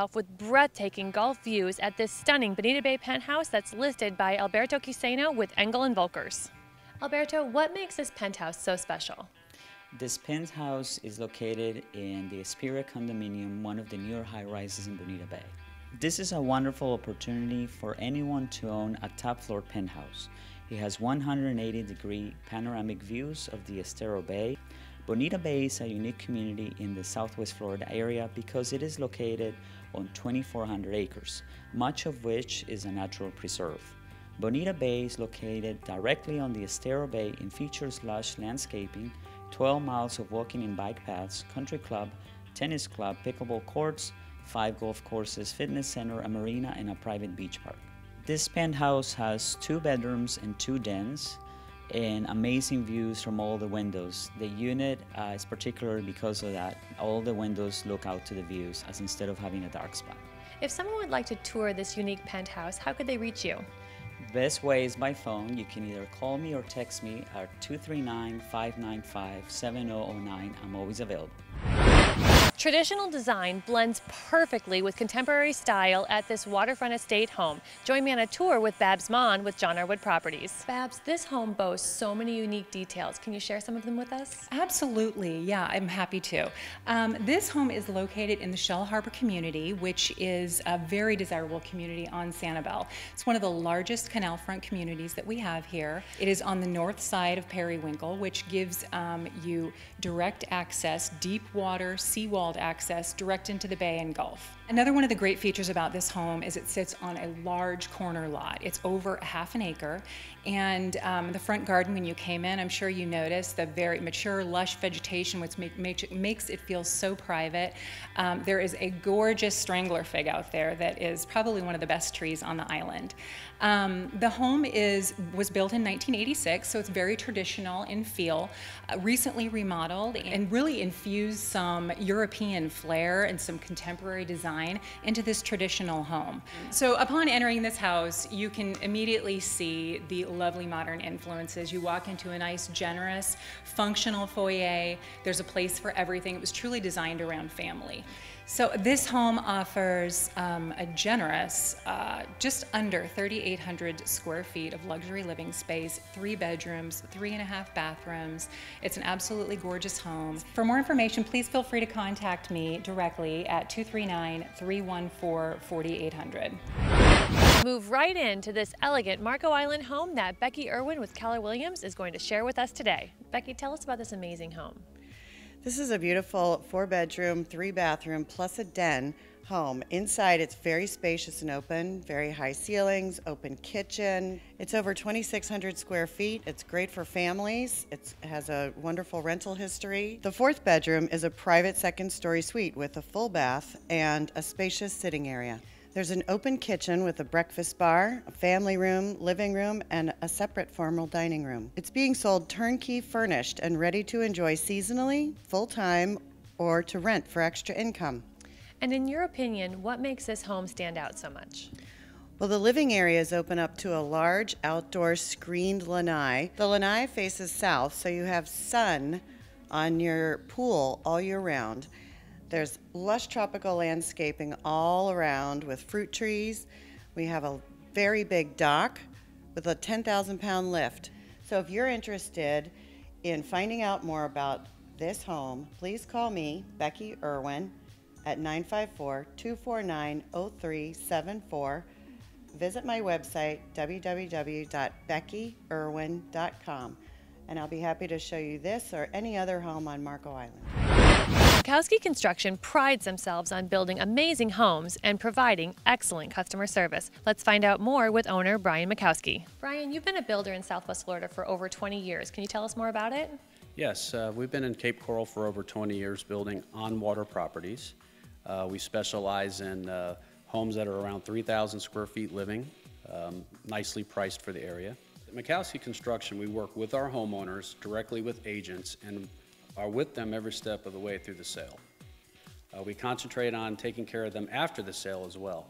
Yourself with breathtaking Gulf views at this stunning Bonita Bay penthouse that's listed by Alberto Quiseno with Engel and Volkers. Alberto, what makes this penthouse so special? This penthouse is located in the Esperia condominium, one of the newer high rises in Bonita Bay. This is a wonderful opportunity for anyone to own a top floor penthouse. It has 180 degree panoramic views of the Estero Bay. Bonita Bay is a unique community in the Southwest Florida area because it is located on 2,400 acres, much of which is a natural preserve. Bonita Bay is located directly on the Estero Bay and features lush landscaping, 12 miles of walking and bike paths, country club, tennis club, pickleball courts, five golf courses, fitness center, a marina, and a private beach park. This penthouse has two bedrooms and two dens and amazing views from all the windows. The unit uh, is particular because of that. All the windows look out to the views as instead of having a dark spot. If someone would like to tour this unique penthouse, how could they reach you? Best way is by phone. You can either call me or text me at 239 595 7009. I'm always available. Traditional design blends perfectly with contemporary style at this waterfront estate home. Join me on a tour with Babs Mon with John R. Wood Properties. Babs, this home boasts so many unique details. Can you share some of them with us? Absolutely, yeah, I'm happy to. Um, this home is located in the Shell Harbor community, which is a very desirable community on Sanibel. It's one of the largest canal front communities that we have here. It is on the north side of Periwinkle, which gives um, you direct access, deep water, seawall access direct into the bay and Gulf. Another one of the great features about this home is it sits on a large corner lot. It's over a half an acre, and um, the front garden, when you came in, I'm sure you noticed the very mature, lush vegetation, which make, make, makes it feel so private. Um, there is a gorgeous strangler fig out there that is probably one of the best trees on the island. Um, the home is was built in 1986, so it's very traditional in feel, uh, recently remodeled, and really infused some European flair and some contemporary design into this traditional home. So upon entering this house, you can immediately see the lovely modern influences. You walk into a nice, generous, functional foyer. There's a place for everything. It was truly designed around family. So this home offers um, a generous, uh, just under 3,800 square feet of luxury living space, three bedrooms, three and a half bathrooms. It's an absolutely gorgeous home. For more information, please feel free to contact me directly at 239-314-4800. Move right into this elegant Marco Island home that Becky Irwin with Keller Williams is going to share with us today. Becky, tell us about this amazing home. This is a beautiful four bedroom, three bathroom, plus a den home. Inside, it's very spacious and open, very high ceilings, open kitchen. It's over 2,600 square feet. It's great for families. It has a wonderful rental history. The fourth bedroom is a private second story suite with a full bath and a spacious sitting area. There's an open kitchen with a breakfast bar, a family room, living room, and a separate formal dining room. It's being sold turnkey furnished and ready to enjoy seasonally, full time, or to rent for extra income. And in your opinion, what makes this home stand out so much? Well, the living areas open up to a large outdoor screened lanai. The lanai faces south, so you have sun on your pool all year round. There's lush tropical landscaping all around with fruit trees. We have a very big dock with a 10,000 pound lift. So if you're interested in finding out more about this home, please call me, Becky Irwin, at 954 249 0374. Visit my website, www.beckyirwin.com, and I'll be happy to show you this or any other home on Marco Island. Makowski Construction prides themselves on building amazing homes and providing excellent customer service. Let's find out more with owner Brian Makowski. Brian, you've been a builder in Southwest Florida for over 20 years. Can you tell us more about it? Yes, uh, we've been in Cape Coral for over 20 years building on-water properties. Uh, we specialize in uh, homes that are around 3,000 square feet living, um, nicely priced for the area. At Makowski Construction, we work with our homeowners, directly with agents, and are with them every step of the way through the sale. Uh, we concentrate on taking care of them after the sale as well.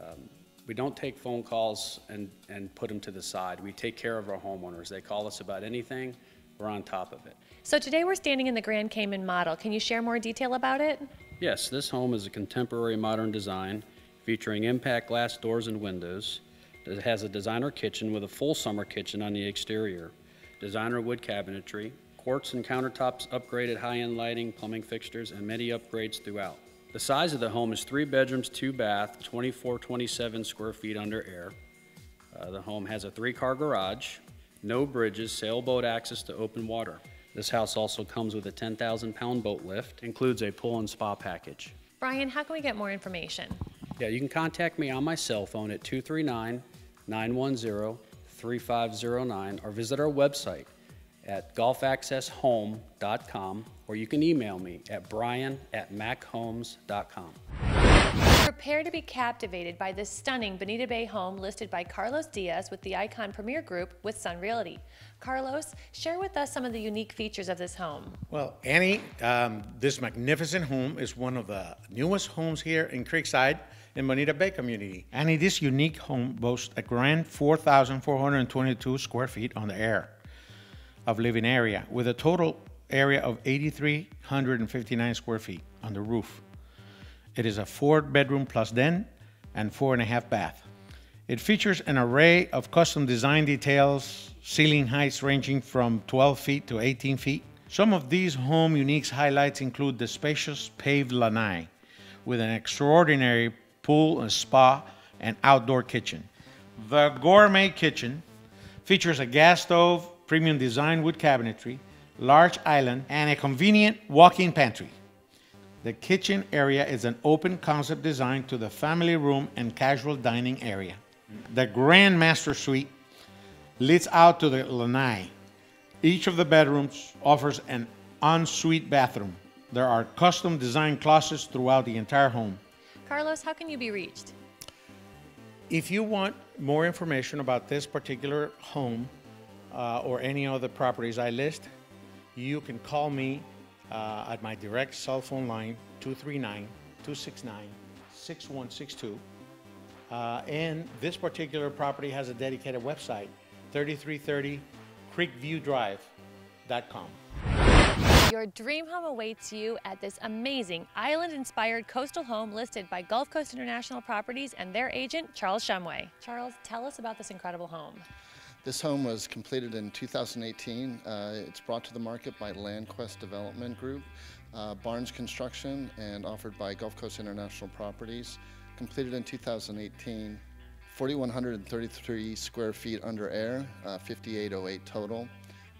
Um, we don't take phone calls and, and put them to the side. We take care of our homeowners. They call us about anything, we're on top of it. So today we're standing in the Grand Cayman model. Can you share more detail about it? Yes, this home is a contemporary modern design featuring impact glass doors and windows. It has a designer kitchen with a full summer kitchen on the exterior, designer wood cabinetry, quartz and countertops, upgraded high-end lighting, plumbing fixtures, and many upgrades throughout. The size of the home is three bedrooms, two bath, 2427 square feet under air. Uh, the home has a three-car garage, no bridges, sailboat access to open water. This house also comes with a 10,000-pound boat lift, includes a pool and spa package. Brian, how can we get more information? Yeah, you can contact me on my cell phone at 239-910-3509 or visit our website at golfaccesshome.com or you can email me at brian at machomes.com. Prepare to be captivated by this stunning Bonita Bay home listed by Carlos Diaz with the Icon Premier Group with Sun Realty. Carlos, share with us some of the unique features of this home. Well, Annie, um, this magnificent home is one of the newest homes here in Creekside in Bonita Bay community. Annie, this unique home boasts a grand 4,422 square feet on the air of living area with a total area of 8,359 square feet on the roof. It is a four bedroom plus den and four and a half bath. It features an array of custom design details, ceiling heights ranging from 12 feet to 18 feet. Some of these home uniques highlights include the spacious paved lanai with an extraordinary pool and spa and outdoor kitchen. The gourmet kitchen features a gas stove, premium design wood cabinetry, large island, and a convenient walk-in pantry. The kitchen area is an open concept design to the family room and casual dining area. The Grand Master Suite leads out to the lanai. Each of the bedrooms offers an ensuite bathroom. There are custom designed closets throughout the entire home. Carlos, how can you be reached? If you want more information about this particular home uh, or any other properties I list, you can call me uh, at my direct cell phone line 239 269 6162. Uh, and this particular property has a dedicated website 3330 creekviewdrive.com. Your dream home awaits you at this amazing island inspired coastal home listed by Gulf Coast International Properties and their agent, Charles Shumway. Charles, tell us about this incredible home. This home was completed in 2018. Uh, it's brought to the market by LandQuest Development Group, uh, Barnes Construction, and offered by Gulf Coast International Properties. Completed in 2018, 4,133 square feet under air, uh, 5808 total.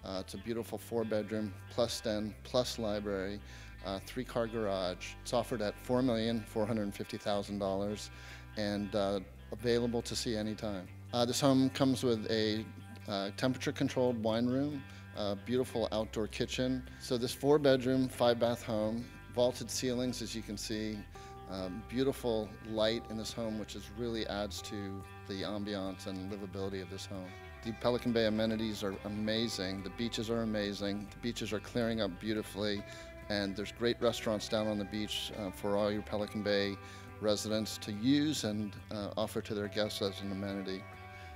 Uh, it's a beautiful four bedroom, plus den, plus library, uh, three car garage. It's offered at $4,450,000 and uh, available to see anytime. Uh, this home comes with a uh, temperature controlled wine room, a beautiful outdoor kitchen. So this four bedroom, five bath home, vaulted ceilings as you can see, um, beautiful light in this home which is really adds to the ambiance and livability of this home. The Pelican Bay amenities are amazing. The beaches are amazing. The beaches are clearing up beautifully and there's great restaurants down on the beach uh, for all your Pelican Bay residents to use and uh, offer to their guests as an amenity.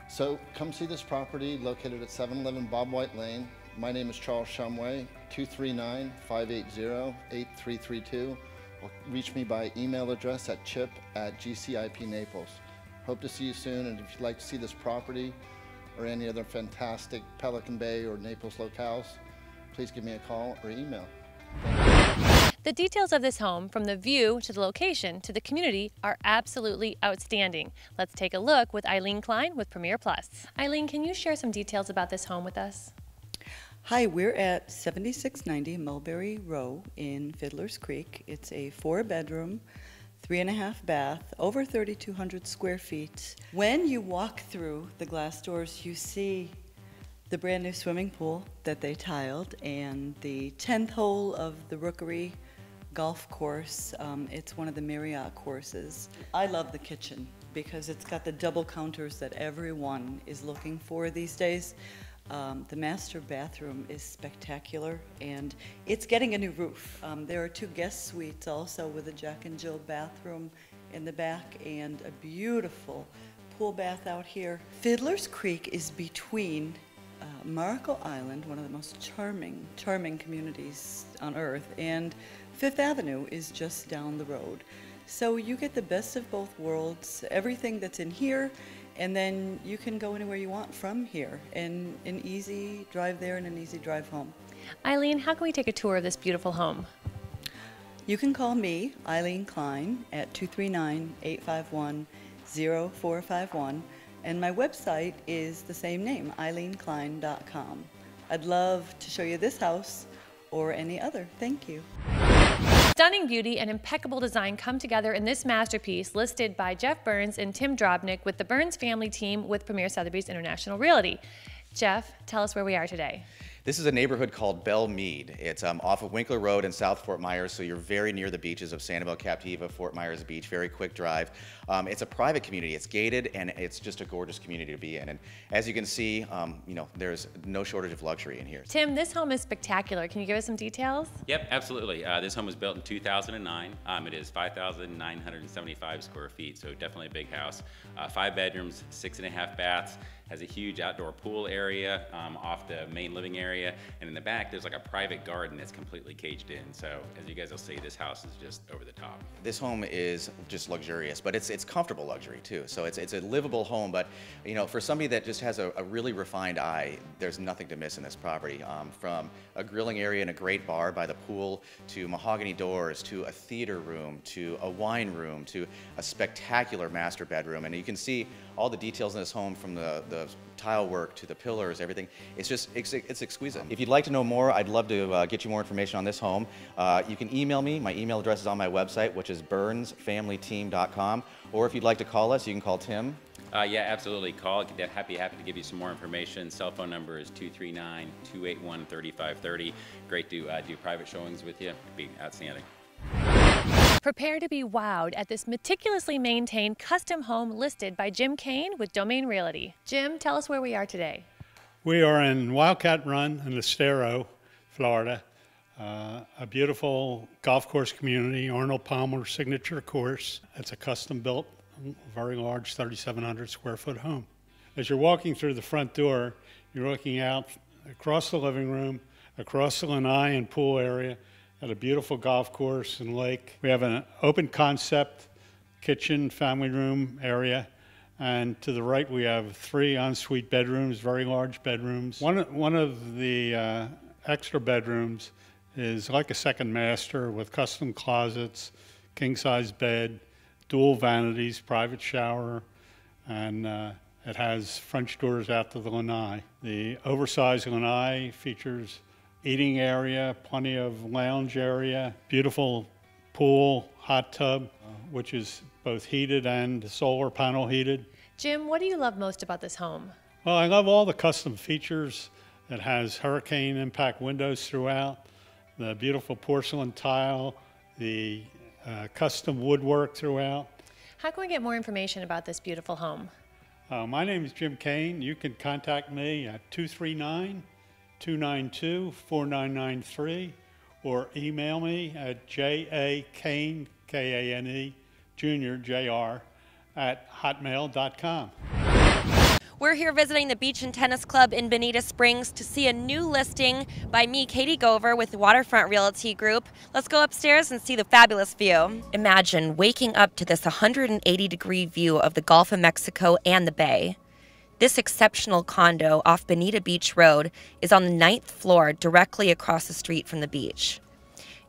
So come see this property located at 711 Bob White Lane. My name is Charles Shumway, 239-580-8332. Or reach me by email address at chip at GCIP Naples. Hope to see you soon, and if you'd like to see this property or any other fantastic Pelican Bay or Naples locales, please give me a call or email. The details of this home, from the view to the location to the community, are absolutely outstanding. Let's take a look with Eileen Klein with Premier Plus. Eileen, can you share some details about this home with us? Hi, we're at 7690 Mulberry Row in Fiddler's Creek. It's a four bedroom, three and a half bath, over 3,200 square feet. When you walk through the glass doors, you see the brand new swimming pool that they tiled and the 10th hole of the Rookery golf course. Um, it's one of the Marriott courses. I love the kitchen because it's got the double counters that everyone is looking for these days. Um, the master bathroom is spectacular and it's getting a new roof. Um, there are two guest suites also with a Jack and Jill bathroom in the back and a beautiful pool bath out here. Fiddler's Creek is between uh, Island, one of the most charming, charming communities on earth, and Fifth Avenue is just down the road. So you get the best of both worlds, everything that's in here, and then you can go anywhere you want from here. And an easy drive there and an easy drive home. Eileen, how can we take a tour of this beautiful home? You can call me, Eileen Klein, at 239 851 0451, and my website is the same name, eileenklein.com. I'd love to show you this house or any other. Thank you. Stunning beauty and impeccable design come together in this masterpiece listed by Jeff Burns and Tim Drobnik with the Burns family team with Premier Sotheby's International Realty. Jeff, tell us where we are today. This is a neighborhood called Belle Meade. It's um, off of Winkler Road in South Fort Myers, so you're very near the beaches of Sanibel, Captiva, Fort Myers Beach, very quick drive. Um, it's a private community. It's gated, and it's just a gorgeous community to be in. And as you can see, um, you know, there's no shortage of luxury in here. Tim, this home is spectacular. Can you give us some details? Yep, absolutely. Uh, this home was built in 2009. Um, it is 5,975 square feet, so definitely a big house. Uh, five bedrooms, six and a half baths has a huge outdoor pool area um, off the main living area, and in the back there's like a private garden that's completely caged in. So as you guys will see, this house is just over the top. This home is just luxurious, but it's it's comfortable luxury too. So it's it's a livable home, but you know for somebody that just has a, a really refined eye, there's nothing to miss in this property. Um, from a grilling area and a great bar by the pool to mahogany doors to a theater room to a wine room to a spectacular master bedroom, and you can see all the details in this home from the, the tile work to the pillars, everything. It's just, it's, it's exquisite. If you'd like to know more, I'd love to uh, get you more information on this home. Uh, you can email me. My email address is on my website, which is burnsfamilyteam.com. Or if you'd like to call us, you can call Tim. Uh, yeah, absolutely. Call. Happy, happy to give you some more information. Cell phone number is 239-281-3530. Great to uh, do private showings with you. Be outstanding. Prepare to be wowed at this meticulously maintained custom home listed by Jim Kane with Domain Realty. Jim, tell us where we are today. We are in Wildcat Run in Estero, Florida. Uh, a beautiful golf course community, Arnold Palmer signature course. It's a custom built, very large 3,700 square foot home. As you're walking through the front door, you're looking out across the living room, across the lanai and pool area, a beautiful golf course and lake. We have an open concept kitchen, family room area. And to the right, we have three ensuite bedrooms, very large bedrooms. One, one of the uh, extra bedrooms is like a second master with custom closets, king size bed, dual vanities, private shower, and uh, it has French doors out to the lanai. The oversized lanai features eating area, plenty of lounge area, beautiful pool, hot tub, which is both heated and solar panel heated. Jim, what do you love most about this home? Well, I love all the custom features. It has hurricane impact windows throughout, the beautiful porcelain tile, the uh, custom woodwork throughout. How can we get more information about this beautiful home? Uh, my name is Jim Kane. You can contact me at 239 292 4993 or email me at jakane, K-A-N-E, junior, J-R, at hotmail.com. We're here visiting the Beach and Tennis Club in Bonita Springs to see a new listing by me, Katie Gover, with Waterfront Realty Group. Let's go upstairs and see the fabulous view. Imagine waking up to this 180 degree view of the Gulf of Mexico and the bay. This exceptional condo off Bonita Beach Road is on the ninth floor directly across the street from the beach.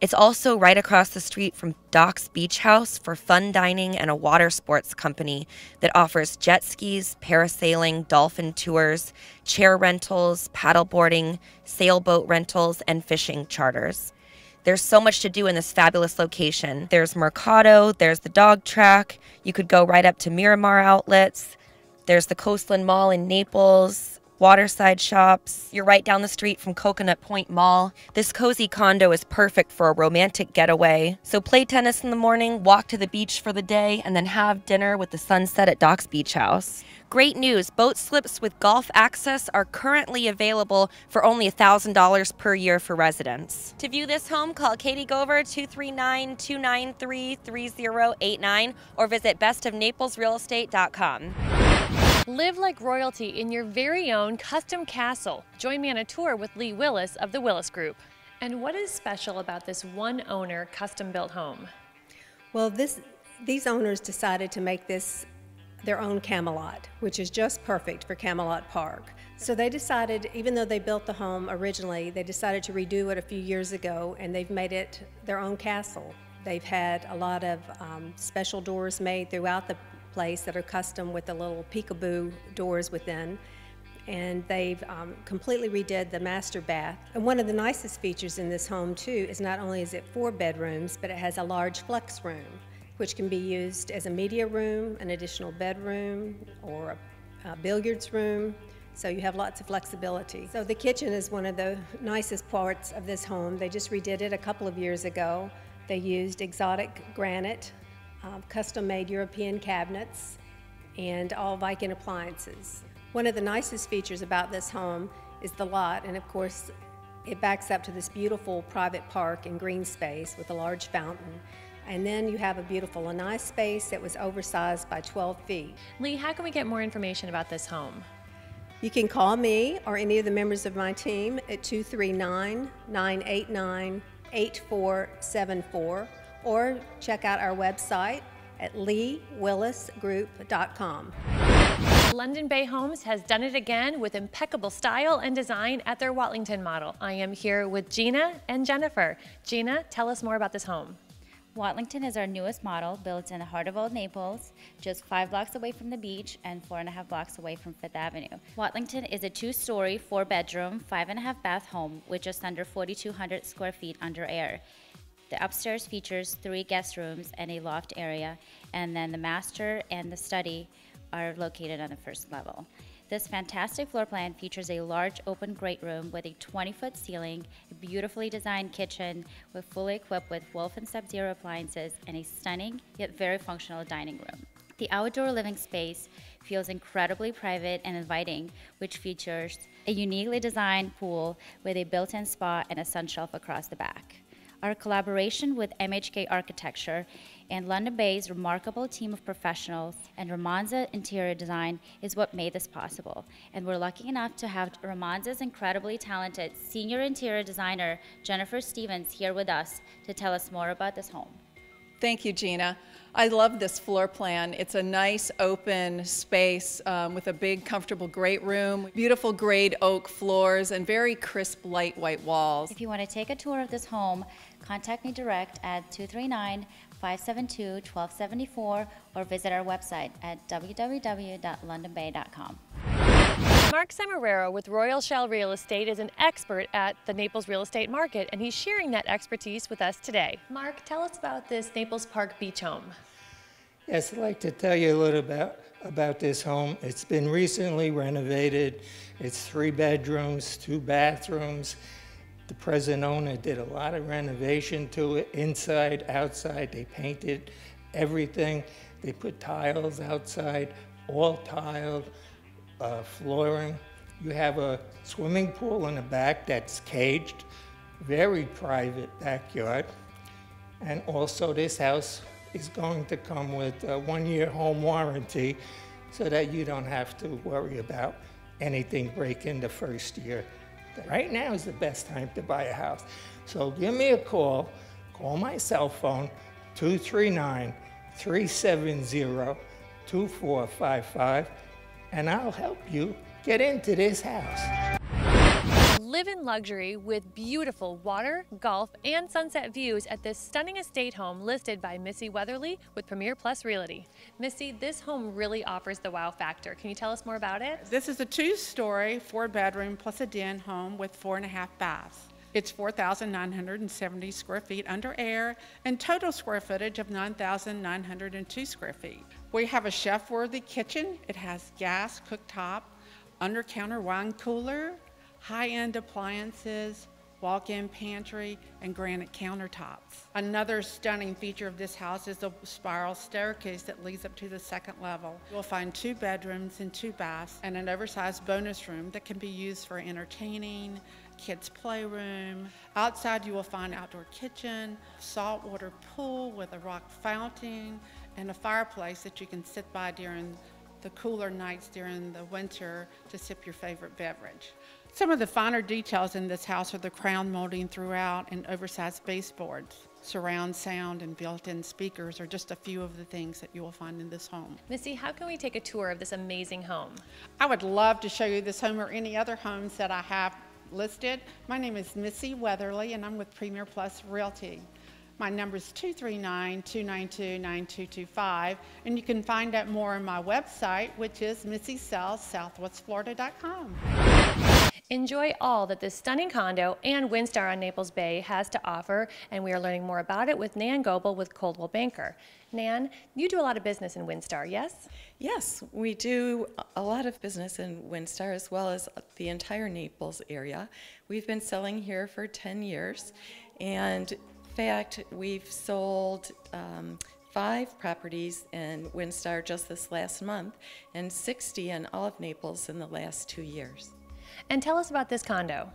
It's also right across the street from Doc's Beach House for fun dining and a water sports company that offers jet skis, parasailing, dolphin tours, chair rentals, paddleboarding, sailboat rentals, and fishing charters. There's so much to do in this fabulous location. There's Mercado, there's the dog track, you could go right up to Miromar outlets. There's the Coastland Mall in Naples, waterside shops. You're right down the street from Coconut Point Mall. This cozy condo is perfect for a romantic getaway. So play tennis in the morning, walk to the beach for the day, and then have dinner with the sunset at Doc's Beach House. Great news boat slips with golf access are currently available for only $1,000 per year for residents. To view this home, call Katie Gover 239 293 3089 or visit bestofnaplesrealestate.com. Live like royalty in your very own custom castle. Join me on a tour with Lee Willis of the Willis Group. And what is special about this one owner custom built home? Well, this, these owners decided to make this their own Camelot, which is just perfect for Camelot Park. So they decided, even though they built the home originally, they decided to redo it a few years ago and they've made it their own castle. They've had a lot of um, special doors made throughout the place that are custom with the little peekaboo doors within. And they've um, completely redid the master bath. And one of the nicest features in this home, too, is not only is it four bedrooms, but it has a large flex room which can be used as a media room, an additional bedroom, or a, a billiards room. So you have lots of flexibility. So the kitchen is one of the nicest parts of this home. They just redid it a couple of years ago. They used exotic granite, um, custom-made European cabinets, and all Viking appliances. One of the nicest features about this home is the lot, and of course, it backs up to this beautiful private park and green space with a large fountain. And then you have a beautiful lanai space that was oversized by 12 feet. Lee, how can we get more information about this home? You can call me or any of the members of my team at 239 989 8474 or check out our website at leewillisgroup.com. London Bay Homes has done it again with impeccable style and design at their Watlington model. I am here with Gina and Jennifer. Gina, tell us more about this home. Watlington is our newest model, built in the heart of Old Naples, just five blocks away from the beach and four and a half blocks away from Fifth Avenue. Watlington is a two-story, four-bedroom, five and a half bath home with just under 4,200 square feet under air. The upstairs features three guest rooms and a loft area, and then the master and the study are located on the first level. This fantastic floor plan features a large open great room with a 20-foot ceiling, a beautifully designed kitchen with fully equipped with Wolf and Sub-Zero appliances, and a stunning yet very functional dining room. The outdoor living space feels incredibly private and inviting, which features a uniquely designed pool with a built-in spa and a sun shelf across the back. Our collaboration with MHK Architecture and London Bay's remarkable team of professionals and Romanza Interior Design is what made this possible. And we're lucky enough to have Romanza's incredibly talented senior interior designer, Jennifer Stevens, here with us to tell us more about this home. Thank you, Gina. I love this floor plan. It's a nice open space um, with a big, comfortable great room, beautiful grade oak floors, and very crisp light white walls. If you want to take a tour of this home, contact me direct at 239 572 1274 or visit our website at www.londonbay.com. Mark Semeraro with Royal Shell Real Estate is an expert at the Naples real estate market, and he's sharing that expertise with us today. Mark, tell us about this Naples Park beach home. Yes, I'd like to tell you a little about, about this home. It's been recently renovated. It's three bedrooms, two bathrooms. The present owner did a lot of renovation to it, inside, outside. They painted everything. They put tiles outside, all tiled uh, flooring. You have a swimming pool in the back that's caged, very private backyard. And also this house is going to come with a one-year home warranty so that you don't have to worry about anything breaking the first year. Right now is the best time to buy a house. So give me a call. Call my cell phone, 239 370 2455 and I'll help you get into this house. Live in luxury with beautiful water, golf, and sunset views at this stunning estate home listed by Missy Weatherly with Premier Plus Realty. Missy, this home really offers the wow factor. Can you tell us more about it? This is a two-story, four-bedroom plus a den home with four and a half baths. It's 4,970 square feet under air and total square footage of 9,902 square feet. We have a chef worthy kitchen. It has gas cooktop, under counter wine cooler, high end appliances, walk in pantry, and granite countertops. Another stunning feature of this house is the spiral staircase that leads up to the second level. You'll find two bedrooms and two baths and an oversized bonus room that can be used for entertaining, kids' playroom. Outside, you will find outdoor kitchen, saltwater pool with a rock fountain, and a fireplace that you can sit by during the cooler nights during the winter to sip your favorite beverage. Some of the finer details in this house are the crown molding throughout and oversized baseboards. Surround sound and built-in speakers are just a few of the things that you will find in this home. Missy, how can we take a tour of this amazing home? I would love to show you this home or any other homes that I have listed. My name is Missy Weatherly and I'm with Premier Plus Realty. My number is 239-292-9225 and you can find out more on my website which is missysellssouthwestflorida.com. Enjoy all that this stunning condo and Windstar on Naples Bay has to offer, and we are learning more about it with Nan Goebel with Coldwell Banker. Nan, you do a lot of business in Windstar, yes? Yes, we do a lot of business in Windstar as well as the entire Naples area. We've been selling here for 10 years, and in fact, we've sold um, five properties in Windstar just this last month and 60 in all of Naples in the last two years. And tell us about this condo.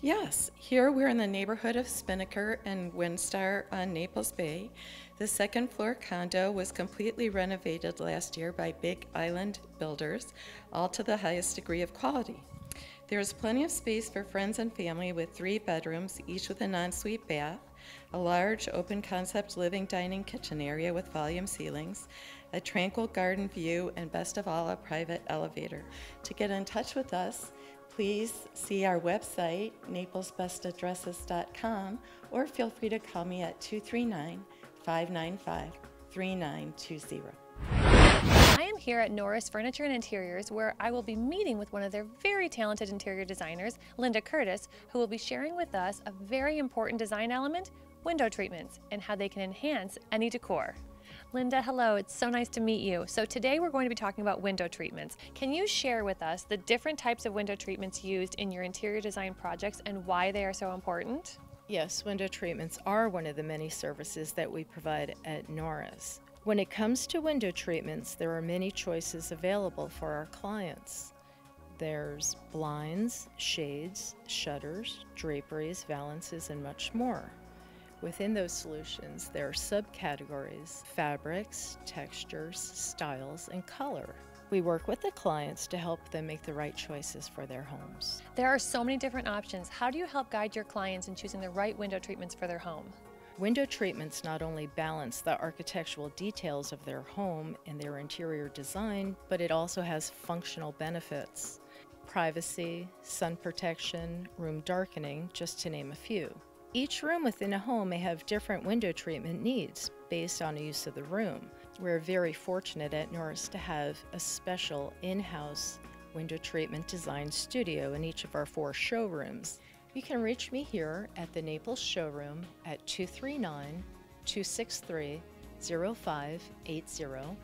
Yes, here we're in the neighborhood of Spinnaker and Windstar on Naples Bay. The second floor condo was completely renovated last year by Big Island Builders, all to the highest degree of quality. There's plenty of space for friends and family with three bedrooms, each with an ensuite bath, a large open concept living dining kitchen area with volume ceilings, a tranquil garden view, and best of all, a private elevator. To get in touch with us, please see our website, naplesbestaddresses.com, or feel free to call me at 239 595 3920. I am here at Norris Furniture and Interiors where I will be meeting with one of their very talented interior designers, Linda Curtis, who will be sharing with us a very important design element, window treatments, and how they can enhance any decor. Linda, hello. It's so nice to meet you. So today we're going to be talking about window treatments. Can you share with us the different types of window treatments used in your interior design projects and why they are so important? Yes, window treatments are one of the many services that we provide at Norris. When it comes to window treatments, there are many choices available for our clients. There's blinds, shades, shutters, draperies, valances, and much more. Within those solutions, there are subcategories fabrics, textures, styles, and color. We work with the clients to help them make the right choices for their homes. There are so many different options. How do you help guide your clients in choosing the right window treatments for their home? Window treatments not only balance the architectural details of their home and their interior design, but it also has functional benefits privacy, sun protection, room darkening, just to name a few. Each room within a home may have different window treatment needs based on the use of the room. We're very fortunate at Norris to have a special in house window treatment design studio in each of our four showrooms. You can reach me here at the Naples showroom at 239 263 0580.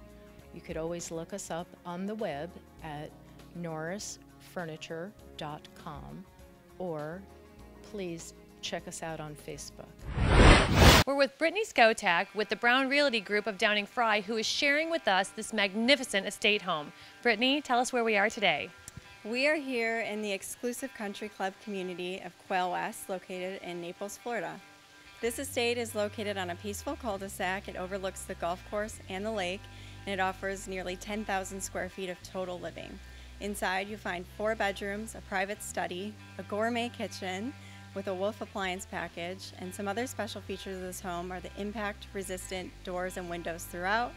You could always look us up on the web at norrisfurniture.com or please check us out on Facebook. We're with Brittany Skotak with the Brown Realty Group of Downing-Frye, who is sharing with us this magnificent estate home. Brittany, tell us where we are today. We are here in the exclusive country club community of Quail West, located in Naples, Florida. This estate is located on a peaceful cul-de-sac. It overlooks the golf course and the lake, and it offers nearly 10,000 square feet of total living. Inside, you find four bedrooms, a private study, a gourmet kitchen, with a Wolf appliance package, and some other special features of this home are the impact resistant doors and windows throughout,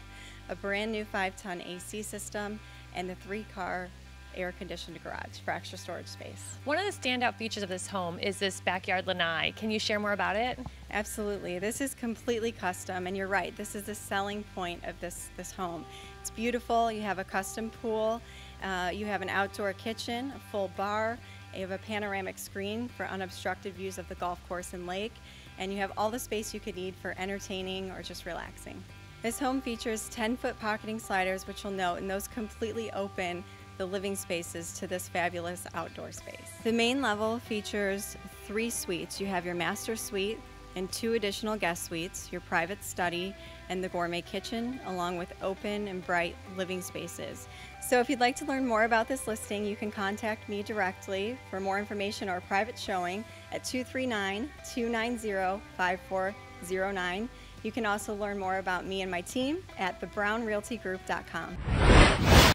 a brand new 5 ton AC system, and the three car air conditioned garage for extra storage space. One of the standout features of this home is this backyard lanai. Can you share more about it? Absolutely. This is completely custom, and you're right, this is the selling point of this, this home. It's beautiful. You have a custom pool, uh, you have an outdoor kitchen, a full bar, you have a panoramic screen for unobstructed views of the golf course and lake, and you have all the space you could need for entertaining or just relaxing. This home features 10-foot pocketing sliders, which you'll note, and those completely open the living spaces to this fabulous outdoor space. The main level features three suites. You have your master suite and two additional guest suites, your private study, and the gourmet kitchen, along with open and bright living spaces. So if you'd like to learn more about this listing, you can contact me directly for more information or a private showing at 239-290-5409. You can also learn more about me and my team at thebrownrealtygroup.com.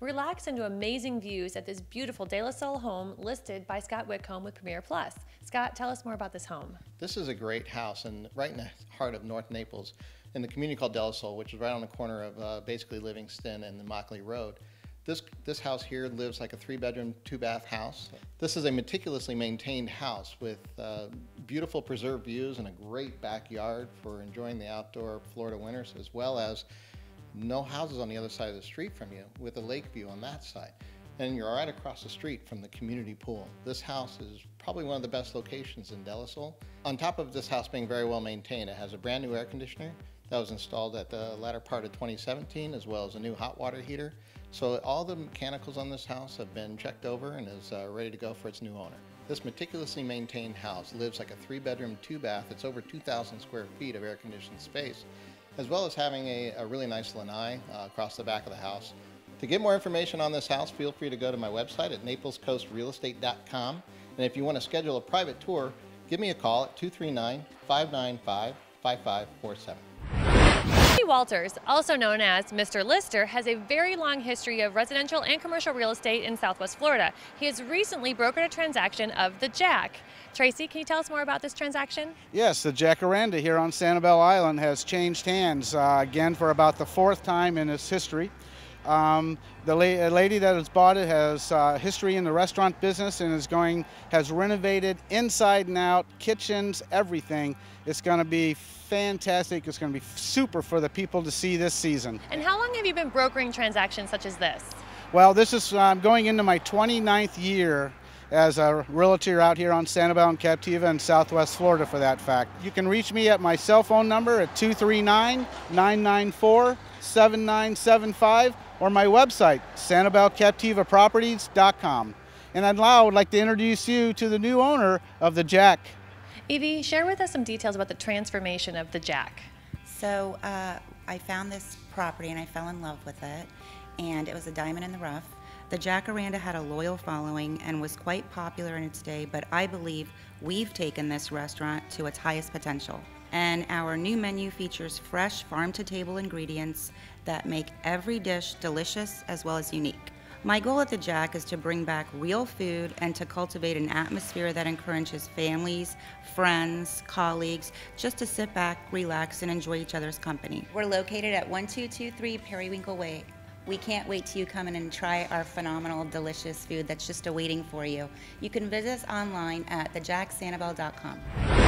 Relax into amazing views at this beautiful Delasol home listed by Scott Whitcomb with Premier Plus. Scott, tell us more about this home. This is a great house and right in the heart of North Naples in the community called Delasol, which is right on the corner of uh, basically Livingston and the Immokalee Road. This, this house here lives like a three bedroom, two bath house. This is a meticulously maintained house with uh, beautiful preserved views and a great backyard for enjoying the outdoor Florida winters, as well as no houses on the other side of the street from you with a lake view on that side. And you're right across the street from the community pool. This house is probably one of the best locations in Delasol. On top of this house being very well maintained, it has a brand new air conditioner that was installed at the latter part of 2017, as well as a new hot water heater. So all the mechanicals on this house have been checked over and is uh, ready to go for its new owner. This meticulously maintained house lives like a three bedroom, two bath. It's over 2,000 square feet of air conditioned space, as well as having a, a really nice lanai uh, across the back of the house. To get more information on this house, feel free to go to my website at naplescoastrealestate.com. And if you want to schedule a private tour, give me a call at 239 595 5547. Steve Walters, also known as Mr. Lister, has a very long history of residential and commercial real estate in Southwest Florida. He has recently brokered a transaction of the Jack. Tracy, can you tell us more about this transaction? Yes, the Jacaranda here on Sanibel Island has changed hands uh, again for about the fourth time in its history. Um, the la lady that has bought it has uh, history in the restaurant business and is going has renovated inside and out, kitchens, everything. It's going to be fantastic. It's going to be super for the people to see this season. And how long have you been brokering transactions such as this? Well, this is I'm um, going into my 29th year as a realtor out here on Sanibel and Captiva in Southwest Florida for that fact. You can reach me at my cell phone number at 239 994 7975 or my website, sanibelcaptivaproperties.com. And I'd now would like to introduce you to the new owner of the Jack. Evie, share with us some details about the transformation of the Jack. So uh, I found this property and I fell in love with it, and it was a diamond in the rough. The Jacaranda had a loyal following and was quite popular in its day, but I believe we've taken this restaurant to its highest potential. And our new menu features fresh farm to table ingredients that make every dish delicious as well as unique. My goal at the Jack is to bring back real food and to cultivate an atmosphere that encourages families, friends, colleagues, just to sit back, relax, and enjoy each other's company. We're located at 1223 Periwinkle Way. We can't wait till you come in and try our phenomenal, delicious food that's just awaiting for you. You can visit us online at thejacksanibel.com.